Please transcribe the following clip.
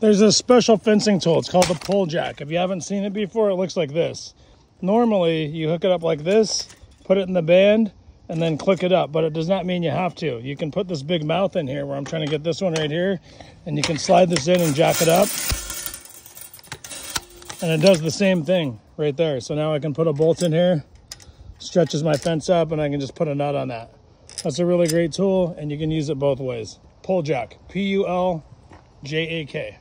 There's a special fencing tool. It's called the Puljak. If you haven't seen it before, it looks like this. Normally, you hook it up like this, put it in the band, and then click it up. But it does not mean you have to. You can put this big mouth in here where I'm trying to get this one right here, and you can slide this in and jack it up. And it does the same thing right there. So now I can put a bolt in here, stretches my fence up, and I can just put a nut on that. That's a really great tool, and you can use it both ways. Puljak, P-U-L J A K.